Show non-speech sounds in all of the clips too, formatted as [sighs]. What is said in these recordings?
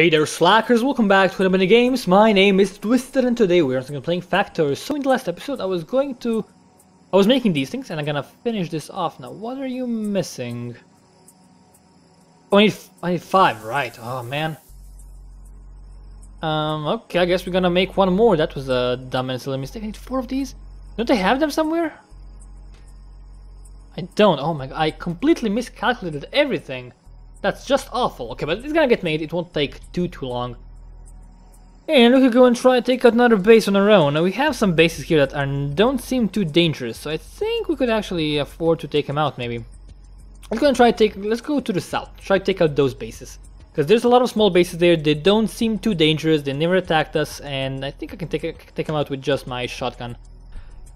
Hey there slackers, welcome back to Mini Games. My name is Twisted and today we're going to be playing Factorio. So in the last episode I was going to... I was making these things and I'm gonna finish this off now. What are you missing? Oh, I need, I need five, right. Oh man. Um, okay, I guess we're gonna make one more. That was a dumb and silly mistake. I need four of these? Don't I have them somewhere? I don't. Oh my god, I completely miscalculated everything. That's just awful. Okay, but it's gonna get made. It won't take too, too long. And we could go and try and take out another base on our own. Now, we have some bases here that are, don't seem too dangerous, so I think we could actually afford to take them out, maybe. Let's go and try to take, let's go to the south, try to take out those bases. Because there's a lot of small bases there, they don't seem too dangerous, they never attacked us, and I think I can take, take them out with just my shotgun.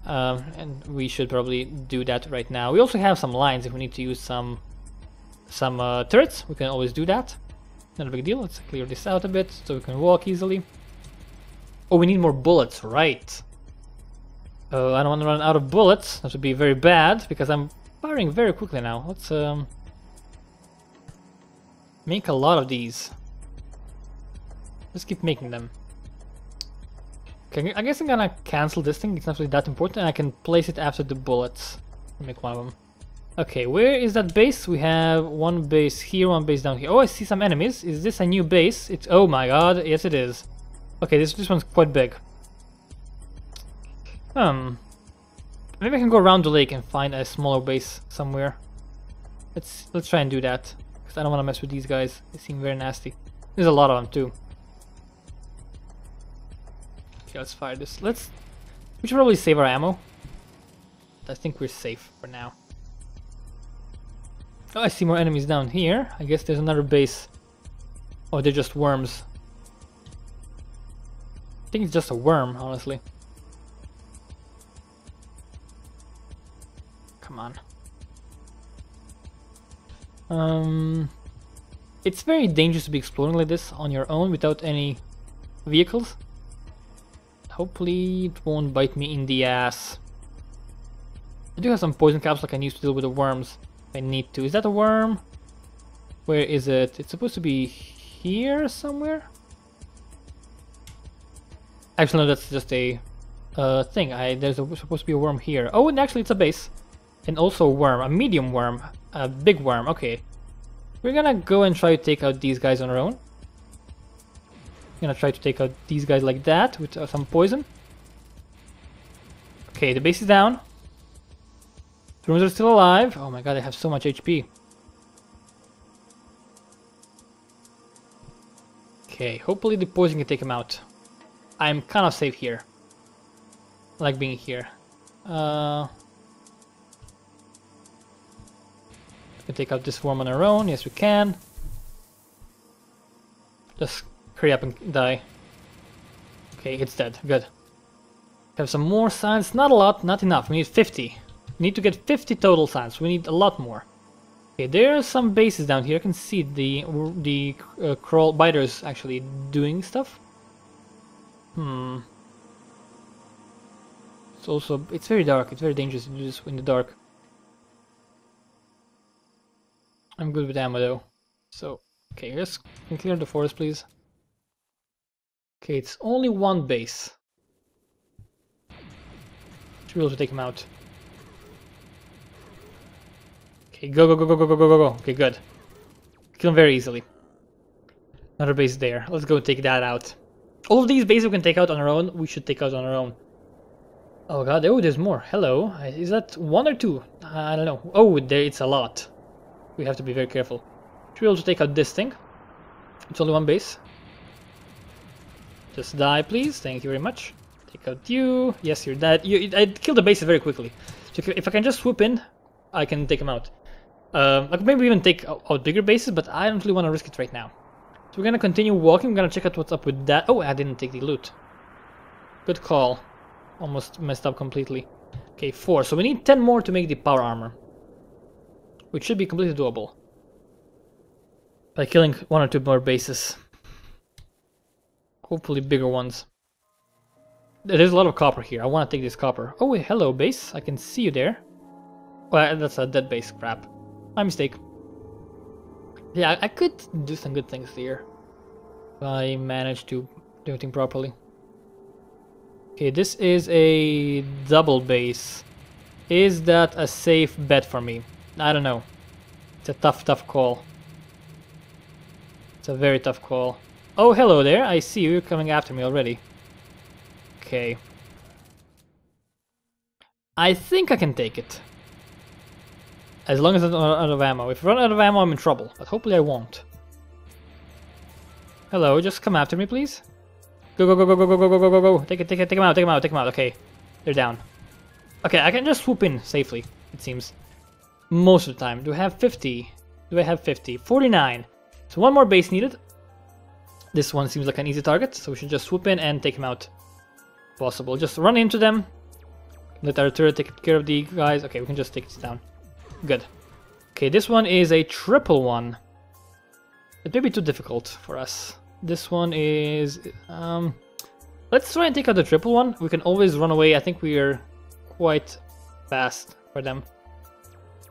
Um, and we should probably do that right now. We also have some lines if we need to use some some uh, turrets. We can always do that. Not a big deal. Let's clear this out a bit so we can walk easily. Oh, we need more bullets, right. Uh, I don't want to run out of bullets. That would be very bad because I'm firing very quickly now. Let's um, make a lot of these. Let's keep making them. Okay, I guess I'm gonna cancel this thing. It's not really that important, and I can place it after the bullets. Make one of them. Okay, where is that base? We have one base here, one base down here. Oh, I see some enemies. Is this a new base? It's oh my god, yes it is. Okay, this this one's quite big. Um, maybe I can go around the lake and find a smaller base somewhere. Let's let's try and do that because I don't want to mess with these guys. They seem very nasty. There's a lot of them too. Okay, let's fire this. Let's. We should probably save our ammo. I think we're safe for now. Oh, I see more enemies down here. I guess there's another base. Oh, they're just worms. I think it's just a worm, honestly. Come on. Um, it's very dangerous to be exploring like this on your own without any vehicles. Hopefully it won't bite me in the ass. I do have some poison caps like I used to deal with the worms. I need to. Is that a worm? Where is it? It's supposed to be here somewhere? Actually, no, that's just a uh, thing. I There's a, supposed to be a worm here. Oh, and actually it's a base. And also a worm, a medium worm, a big worm. Okay. We're gonna go and try to take out these guys on our own. We're Gonna try to take out these guys like that with uh, some poison. Okay, the base is down. Drones are still alive. Oh my god, they have so much HP. Okay, hopefully the poison can take him out. I'm kind of safe here. I like being here. Uh, we can take out this worm on our own. Yes, we can. Just hurry up and die. Okay, it's dead. Good. Have some more signs. Not a lot, not enough. We need 50. We need to get 50 total science. We need a lot more. Okay, there are some bases down here. I can see the the uh, crawl biters actually doing stuff. Hmm. It's also it's very dark. It's very dangerous to do this in the dark. I'm good with ammo though. So okay, let's clear the forest, please. Okay, it's only one base. Should be able to take him out. Okay, go, go, go, go, go, go, go, go, go. Okay, good. Kill him very easily. Another base there. Let's go take that out. All of these bases we can take out on our own, we should take out on our own. Oh god, oh, there's more. Hello. Is that one or two? I don't know. Oh, there, it's a lot. We have to be very careful. Should we also take out this thing? It's only one base. Just die, please. Thank you very much. Take out you. Yes, you're dead. You, I killed the base very quickly. So if I can just swoop in, I can take him out. Uh, I could maybe even take out bigger bases, but I don't really want to risk it right now. So we're gonna continue walking, we're gonna check out what's up with that. Oh, I didn't take the loot. Good call. Almost messed up completely. Okay, four. So we need 10 more to make the power armor. Which should be completely doable. By killing one or two more bases. Hopefully bigger ones. There's a lot of copper here. I want to take this copper. Oh, hello, base. I can see you there. Well, that's a dead base. Crap. My mistake. Yeah, I could do some good things here. If I manage to do everything properly. Okay, this is a double base. Is that a safe bet for me? I don't know. It's a tough, tough call. It's a very tough call. Oh, hello there. I see you. You're coming after me already. Okay. I think I can take it. As long as I don't run out of ammo. If I run out of ammo, I'm in trouble. But hopefully I won't. Hello, just come after me, please. Go, go, go, go, go, go, go, go, go, go. Go. Take it, take it, take him out, take him out, take him out. Okay, they're down. Okay, I can just swoop in safely, it seems. Most of the time. Do I have 50? Do I have 50? 49. So one more base needed. This one seems like an easy target, so we should just swoop in and take him out. Possible. Just run into them. Let our turret take care of the guys. Okay, we can just take this down. Good. Okay, this one is a triple one. It may be too difficult for us. This one is... Um, let's try and take out the triple one. We can always run away. I think we are quite fast for them.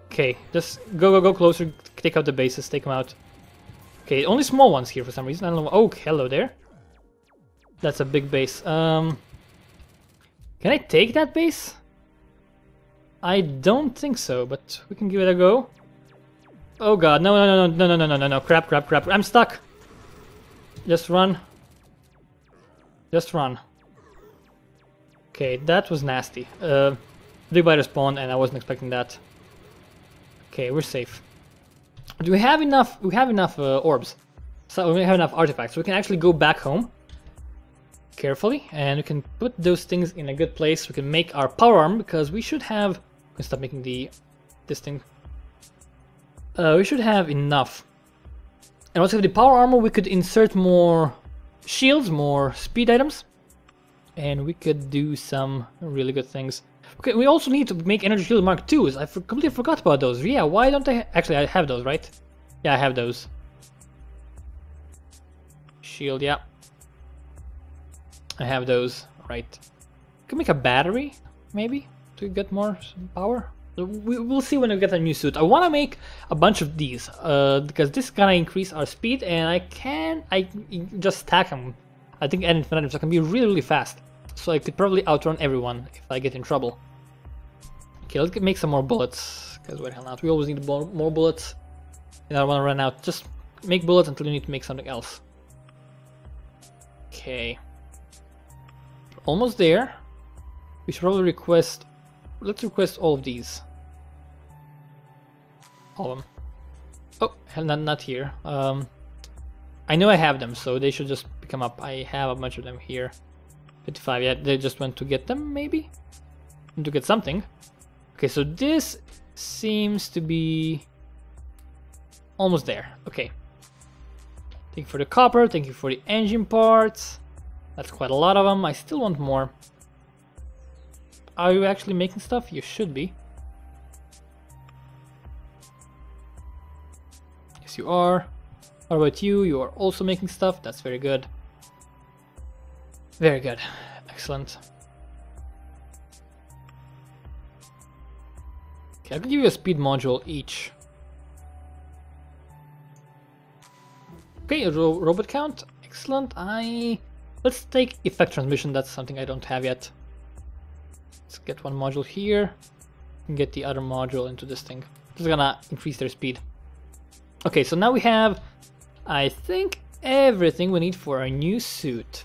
Okay, just go, go, go closer. Take out the bases. Take them out. Okay, only small ones here for some reason. I don't know. Oh, hello there. That's a big base. Um, can I take that base? I don't think so, but we can give it a go. Oh god, no, no, no, no, no, no, no, no, no, crap, crap, crap. I'm stuck. Just run. Just run. Okay, that was nasty. Uh, big biter spawned and I wasn't expecting that. Okay, we're safe. Do we have enough? We have enough uh, orbs. So we have enough artifacts. So we can actually go back home carefully and we can put those things in a good place. We can make our power arm because we should have. Can stop making the this thing. Uh, we should have enough. And also with the power armor, we could insert more shields, more speed items, and we could do some really good things. Okay, we also need to make energy shield mark 2s. I for completely forgot about those. Yeah, why don't I... Actually, I have those, right? Yeah, I have those. Shield, yeah. I have those, right. Can make a battery, maybe, to get more power. We, will see when we get a new suit. I want to make a bunch of these, uh, because this is gonna increase our speed, and I can I just stack them. I think at infinitum, so I can be really, really fast. So I could probably outrun everyone if I get in trouble. Okay, let's make some more bullets, because why the hell not? We always need more, more bullets, and I don't want to run out. Just make bullets until you need to make something else. Okay. Almost there. We should probably request let's request all of these. All of them. Oh, not, not here. Um, I know I have them, so they should just come up. I have a bunch of them here. 55, yeah, they just went to get them, maybe? to get something. Okay, so this seems to be almost there. Okay. Thank you for the copper, thank you for the engine parts. That's quite a lot of them. I still want more. Are you actually making stuff? You should be. Yes, you are. What about you? You are also making stuff. That's very good. Very good. Excellent. Okay, I can give you a speed module each. Okay, ro robot count. Excellent. I... Let's take effect transmission. That's something I don't have yet. Let's get one module here and get the other module into this thing. This is gonna increase their speed. Okay, so now we have, I think, everything we need for our new suit.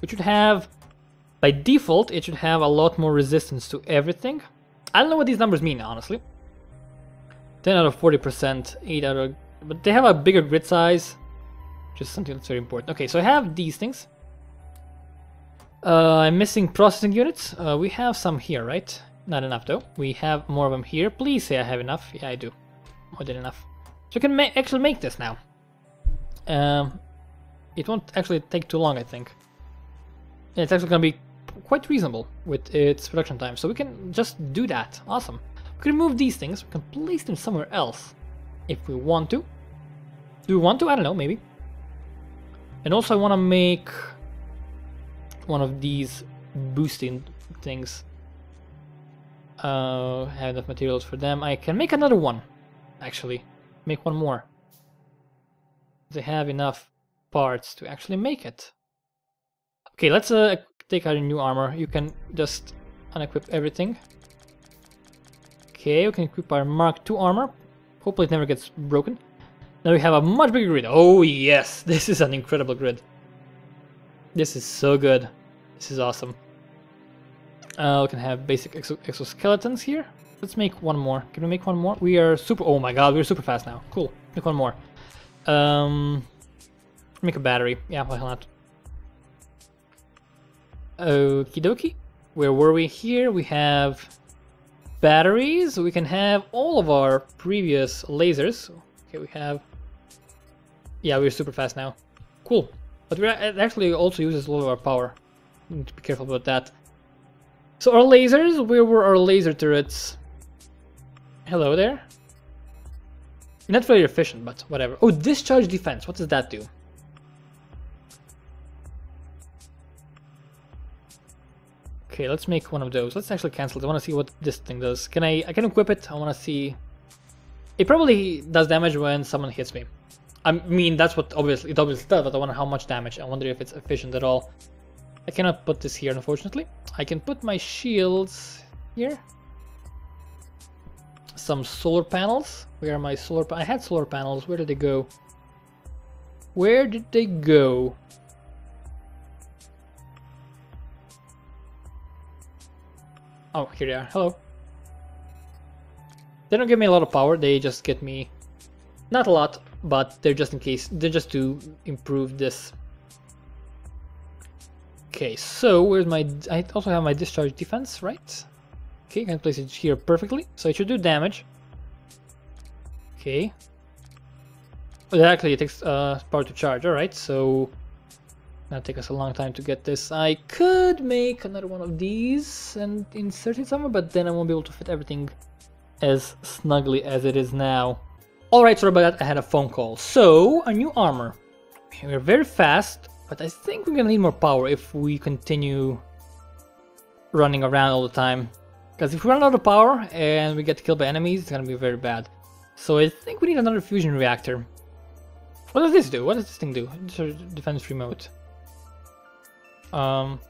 We should have, by default, it should have a lot more resistance to everything. I don't know what these numbers mean, honestly. 10 out of 40%, 8 out of... But they have a bigger grid size, which is something that's very important. Okay, so I have these things. Uh, I'm missing processing units. Uh, we have some here, right? Not enough though. We have more of them here. Please say I have enough. Yeah, I do. More than enough. So we can ma actually make this now. Um, it won't actually take too long, I think. it's actually going to be quite reasonable with its production time. So we can just do that. Awesome. We can remove these things. We can place them somewhere else if we want to. Do we want to? I don't know, maybe. And also I want to make one of these boosting things. Uh, have enough materials for them. I can make another one, actually. Make one more. They have enough parts to actually make it. Okay, let's uh, take out a new armor. You can just unequip everything. Okay, we can equip our Mark II armor. Hopefully it never gets broken. Now we have a much bigger grid. Oh yes, [laughs] this is an incredible grid. This is so good. This is awesome. Uh, we can have basic exo exoskeletons here. Let's make one more. Can we make one more? We are super... Oh my god, we're super fast now. Cool. Make one more. Um, make a battery. Yeah, why not? Okie dokie. Where were we here? We have batteries. We can have all of our previous lasers. Okay, we have... Yeah, we're super fast now. Cool. But it actually also uses a lot of our power. We need to be careful about that. So our lasers, where were our laser turrets? Hello there. Not very efficient, but whatever. Oh, discharge defense. What does that do? Okay, let's make one of those. Let's actually cancel it. I want to see what this thing does. Can I... I can equip it. I want to see... It probably does damage when someone hits me. I mean, that's what obviously it obviously does, but I wonder how much damage. I wonder if it's efficient at all. I cannot put this here, unfortunately. I can put my shields here. Some solar panels. Where are my solar... I had solar panels. Where did they go? Where did they go? Oh, here they are. Hello. They don't give me a lot of power, they just get me... Not a lot, but they're just in case. They're just to improve this. Okay, so where's my... I also have my discharge defense, right? Okay, I can place it here perfectly. So it should do damage. Okay. But actually it takes uh, power to charge, alright, so That'll take us a long time to get this. I could make another one of these and insert it somewhere, but then I won't be able to fit everything as snugly as it is now. Alright, sorry about that, I had a phone call. So, a new armor. We're very fast, but I think we're gonna need more power if we continue running around all the time. Because if we run out of power and we get killed by enemies, it's gonna be very bad. So I think we need another fusion reactor. What does this do? What does this thing do? Defense remote. Um,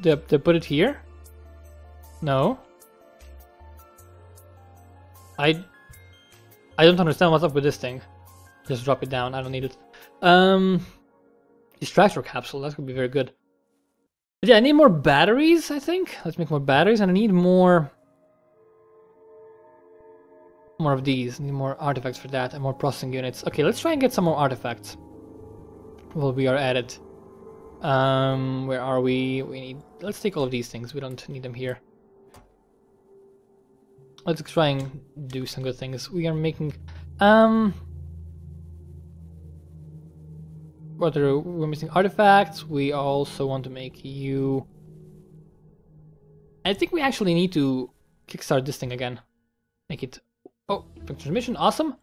they, they put it here? No. I I don't understand what's up with this thing. Just drop it down. I don't need it. Um, distractor capsule. That could be very good. But yeah, I need more batteries. I think. Let's make more batteries, and I need more more of these, need more artifacts for that, and more processing units. Okay, let's try and get some more artifacts. Well, we are at it. Um, where are we? We need. Let's take all of these things. We don't need them here. Let's try and do some good things. We are making. Um. What are we're missing artifacts? We also want to make you. I think we actually need to kickstart this thing again. Make it Oh, transmission, awesome.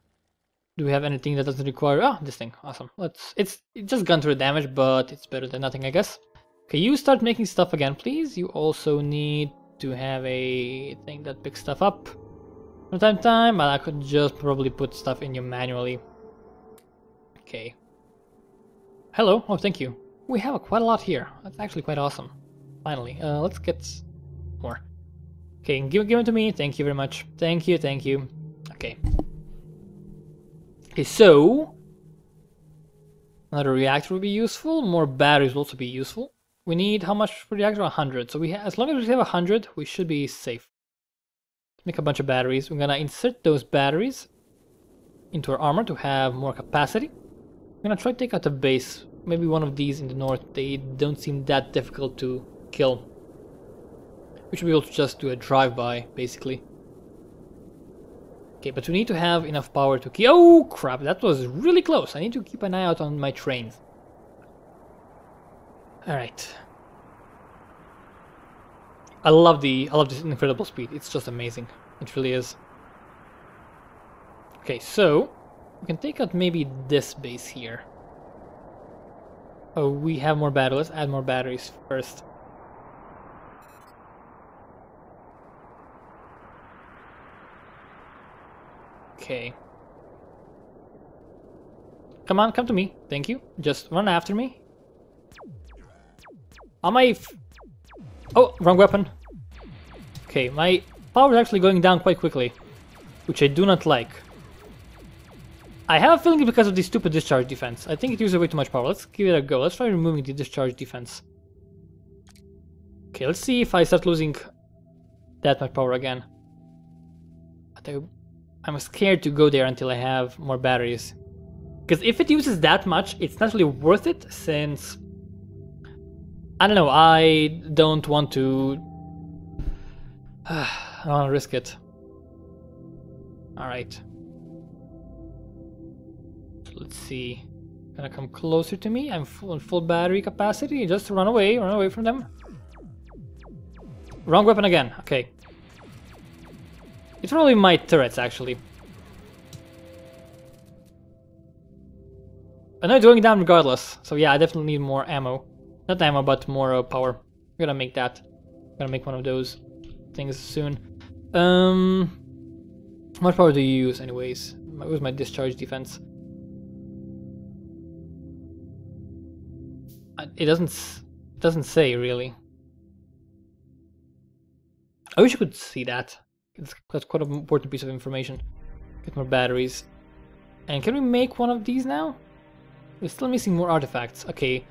Do we have anything that doesn't require... Ah, this thing, awesome. Let's... It's, it's just gun turret damage, but it's better than nothing, I guess. Okay, you start making stuff again, please. You also need to have a thing that picks stuff up from time to time, but I could just probably put stuff in you manually. Okay. Hello. Oh, thank you. We have a, quite a lot here. That's actually quite awesome. Finally. Uh, let's get more. Okay, give, give it to me. Thank you very much. Thank you, thank you. Okay. Okay, so another reactor would be useful. More batteries will also be useful. We need how much for reactor? 100. So we as long as we have 100, we should be safe. Make a bunch of batteries. We're gonna insert those batteries into our armor to have more capacity. I'm gonna try to take out the base. Maybe one of these in the north. They don't seem that difficult to kill. We should be able to just do a drive-by, basically. Okay, but we need to have enough power to keep... Oh, crap, that was really close. I need to keep an eye out on my trains. Alright. I love the... I love this incredible speed. It's just amazing. It really is. Okay, so... We can take out maybe this base here. Oh, we have more batteries. Add more batteries first. Okay. Come on, come to me. Thank you. Just run after me. Am my... oh, wrong weapon. Okay, my power is actually going down quite quickly, which I do not like. I have a feeling because of the stupid discharge defense. I think it uses way too much power. Let's give it a go. Let's try removing the discharge defense. Okay, let's see if I start losing that much power again. I'm scared to go there until I have more batteries. Because if it uses that much, it's not really worth it since... I don't know, I don't want to... [sighs] I don't want to risk it. Alright. Let's see. Gonna come closer to me. I'm full, full battery capacity. Just run away, run away from them. Wrong weapon again. Okay. It's probably my turrets, actually. I know it's going down regardless, so yeah, I definitely need more ammo. Not ammo, but more uh, power. I'm gonna make that. I'm gonna make one of those things soon. Um, how much power do you use, anyways? What was my discharge defense? It doesn't doesn't say really. I wish you could see that. That's quite an important piece of information. Get more batteries. And can we make one of these now? We're still missing more artifacts. Okay.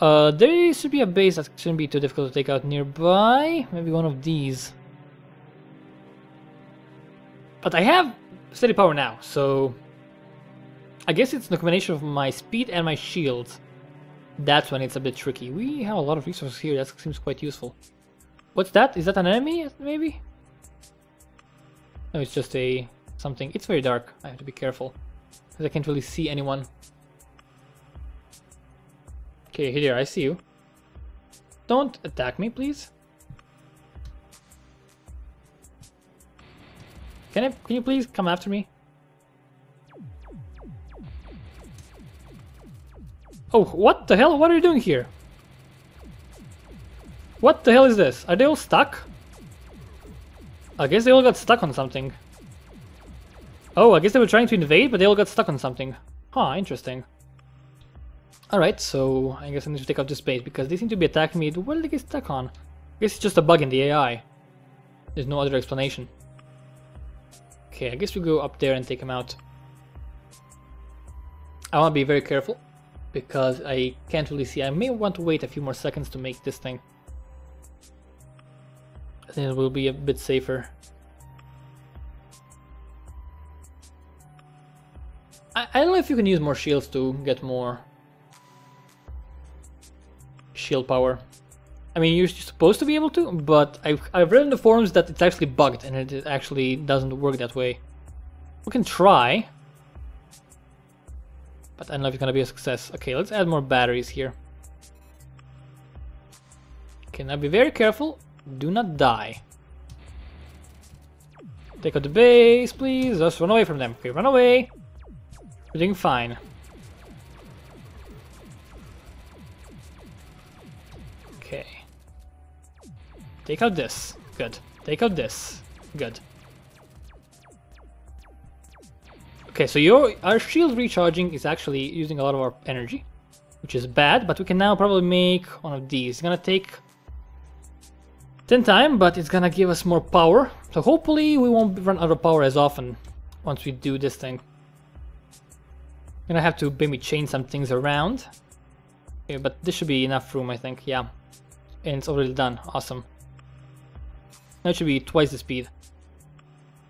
Uh, there should be a base that shouldn't be too difficult to take out nearby. Maybe one of these. But I have steady power now, so... I guess it's the combination of my speed and my shield. That's when it's a bit tricky. We have a lot of resources here, that seems quite useful. What's that? Is that an enemy, maybe? No, it's just a something. It's very dark. I have to be careful. Because I can't really see anyone. Okay, here, I see you. Don't attack me, please. Can I, can you please come after me? Oh, what the hell? What are you doing here? What the hell is this? Are they all stuck? I guess they all got stuck on something. Oh, I guess they were trying to invade, but they all got stuck on something. Huh, interesting. Alright, so I guess I need to take out this base, because they seem to be attacking me. What did they get stuck on? I guess it's just a bug in the AI. There's no other explanation. Okay, I guess we go up there and take him out. I want to be very careful, because I can't really see. I may want to wait a few more seconds to make this thing. It will be a bit safer. I, I don't know if you can use more shields to get more shield power. I mean, you're supposed to be able to, but I've, I've read in the forums that it's actually bugged and it actually doesn't work that way. We can try, but I don't know if it's gonna be a success. Okay, let's add more batteries here. Okay, now be very careful do not die. Take out the base, please. Just run away from them. Okay, run away. We're doing fine. Okay. Take out this. Good. Take out this. Good. Okay, so your our shield recharging is actually using a lot of our energy, which is bad, but we can now probably make one of these. It's gonna take 10 time, but it's gonna give us more power. So hopefully we won't run out of power as often once we do this thing. Gonna have to maybe change some things around. Okay, but this should be enough room, I think, yeah. And it's already done, awesome. That should be twice the speed.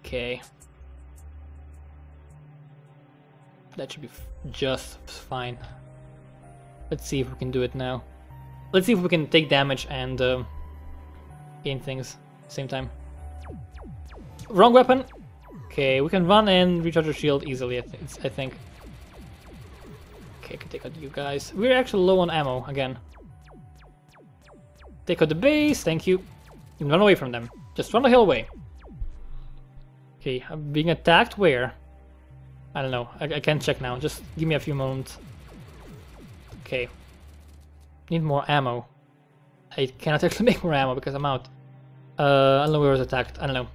Okay. That should be just fine. Let's see if we can do it now. Let's see if we can take damage and uh, gain things same time. Wrong weapon! Okay, we can run and recharge our shield easily, I, th I think. Okay, I can take out you guys. We're actually low on ammo, again. Take out the base, thank you. Run away from them. Just run the hell away. Okay, I'm being attacked where? I don't know, I, I can't check now, just give me a few moments. Okay. Need more ammo. I cannot [laughs] actually make more ammo because I'm out. Uh, I don't know where I was attacked. I don't know.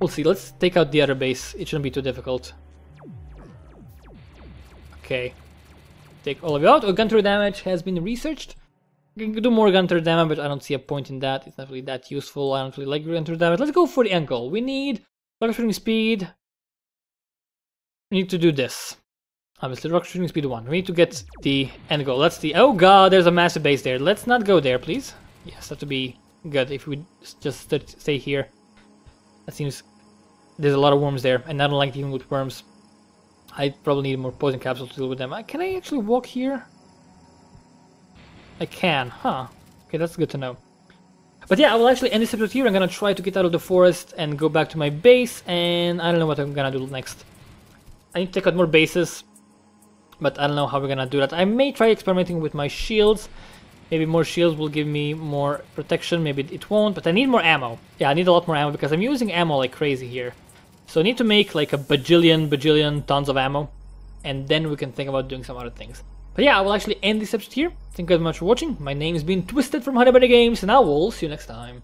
We'll see. Let's take out the other base. It shouldn't be too difficult. Okay. Take all of you out. Oh, gun turret damage has been researched. You can do more gun turret damage, but I don't see a point in that. It's not really that useful. I don't really like gun turret damage. Let's go for the end goal. We need rocket shooting speed. We need to do this. Obviously, rocket shooting speed 1. We need to get the end goal. That's the... Oh god, there's a massive base there. Let's not go there, please. Yes, that would be good if we just stay here. That seems... There's a lot of worms there, and I don't like dealing with worms. I probably need more poison capsules to deal with them. Uh, can I actually walk here? I can, huh. Okay, that's good to know. But yeah, I will actually end this episode here. I'm gonna try to get out of the forest and go back to my base, and I don't know what I'm gonna do next. I need to take out more bases, but I don't know how we're gonna do that. I may try experimenting with my shields. Maybe more shields will give me more protection, maybe it won't, but I need more ammo. Yeah, I need a lot more ammo because I'm using ammo like crazy here. So I need to make like a bajillion, bajillion tons of ammo, and then we can think about doing some other things. But yeah, I will actually end this episode here. Thank you very much for watching. My name has been Twisted from Honey Bunny Games, and I will see you next time.